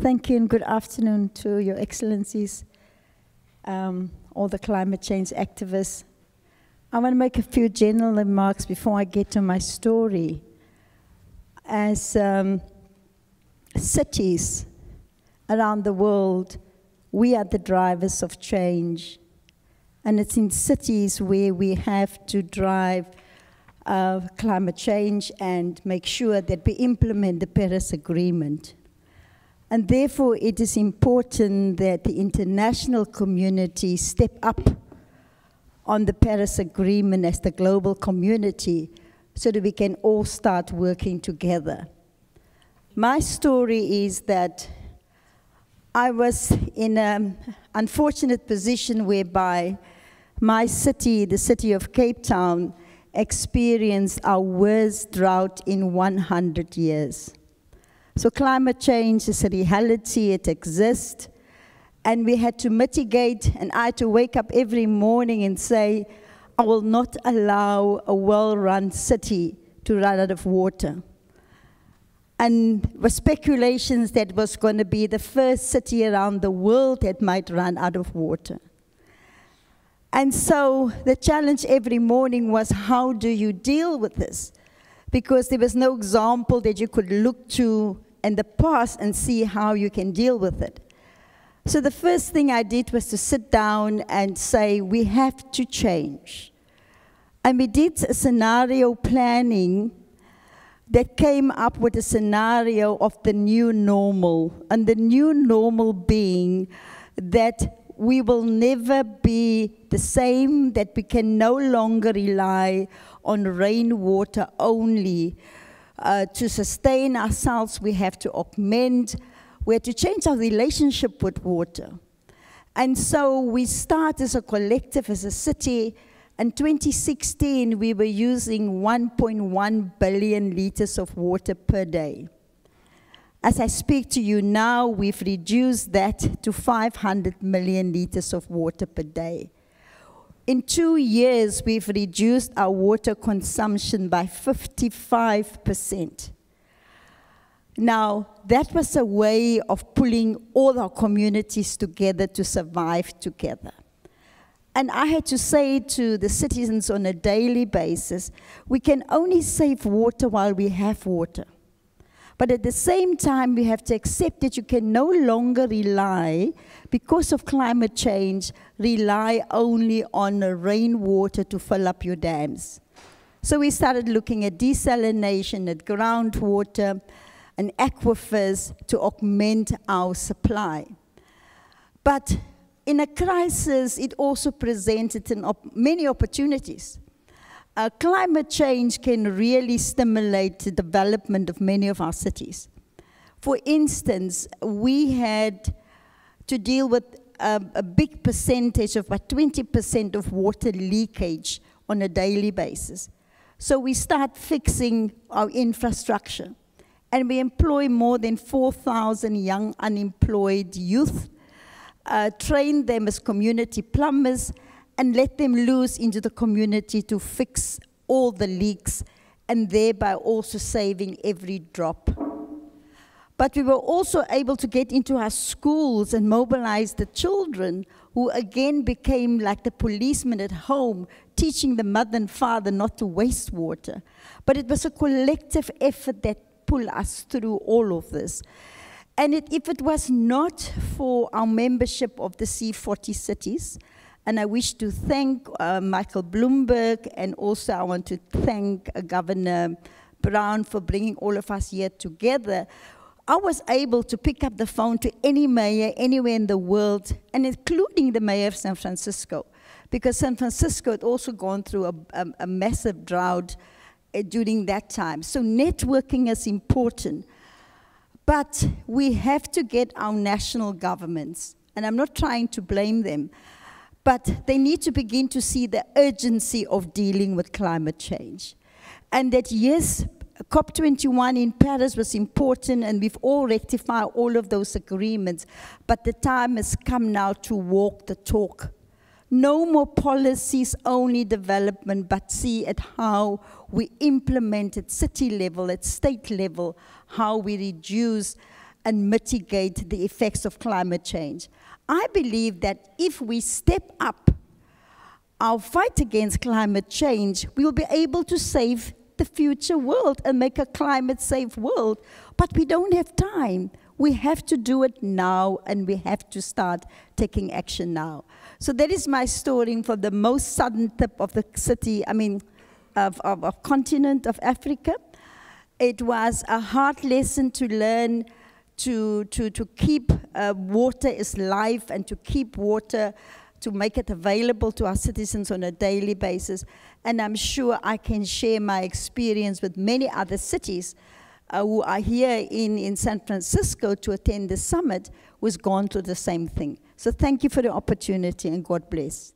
Thank you and good afternoon to your excellencies, um, all the climate change activists. I want to make a few general remarks before I get to my story. As um, cities around the world, we are the drivers of change. And it's in cities where we have to drive uh, climate change and make sure that we implement the Paris Agreement. And therefore, it is important that the international community step up on the Paris Agreement as the global community so that we can all start working together. My story is that I was in an unfortunate position whereby my city, the city of Cape Town, experienced our worst drought in 100 years. So climate change is a reality, it exists, and we had to mitigate, and I had to wake up every morning and say, I will not allow a well-run city to run out of water. And the speculations that was going to be the first city around the world that might run out of water. And so the challenge every morning was how do you deal with this? Because there was no example that you could look to in the past and see how you can deal with it. So the first thing I did was to sit down and say, we have to change. And we did a scenario planning that came up with a scenario of the new normal, and the new normal being that we will never be the same, that we can no longer rely on rainwater only. Uh, to sustain ourselves, we have to augment, we have to change our relationship with water. And so we start as a collective, as a city. In 2016, we were using 1.1 billion liters of water per day. As I speak to you now, we've reduced that to 500 million liters of water per day. In two years, we've reduced our water consumption by 55%. Now, that was a way of pulling all our communities together to survive together. And I had to say to the citizens on a daily basis, we can only save water while we have water. But at the same time, we have to accept that you can no longer rely, because of climate change, rely only on rainwater to fill up your dams. So we started looking at desalination, at groundwater, and aquifers to augment our supply. But in a crisis, it also presented op many opportunities uh, climate change can really stimulate the development of many of our cities. For instance, we had to deal with a, a big percentage of about 20% of water leakage on a daily basis. So we start fixing our infrastructure. And we employ more than 4,000 young unemployed youth, uh, train them as community plumbers, and let them loose into the community to fix all the leaks and thereby also saving every drop. But we were also able to get into our schools and mobilize the children who again became like the policemen at home, teaching the mother and father not to waste water. But it was a collective effort that pulled us through all of this. And it, if it was not for our membership of the C40 cities, and I wish to thank uh, Michael Bloomberg, and also I want to thank uh, Governor Brown for bringing all of us here together. I was able to pick up the phone to any mayor anywhere in the world, and including the mayor of San Francisco, because San Francisco had also gone through a, a, a massive drought uh, during that time. So networking is important. But we have to get our national governments, and I'm not trying to blame them, but they need to begin to see the urgency of dealing with climate change. And that, yes, COP21 in Paris was important, and we've all rectified all of those agreements, but the time has come now to walk the talk. No more policies, only development, but see at how we implement at city level, at state level, how we reduce and mitigate the effects of climate change. I believe that if we step up our fight against climate change, we will be able to save the future world and make a climate safe world. But we don't have time. We have to do it now and we have to start taking action now. So that is my story for the most southern tip of the city, I mean, of, of, of continent of Africa. It was a hard lesson to learn to, to, to keep uh, water is life and to keep water, to make it available to our citizens on a daily basis. And I'm sure I can share my experience with many other cities uh, who are here in, in San Francisco to attend the summit who's gone through the same thing. So thank you for the opportunity and God bless.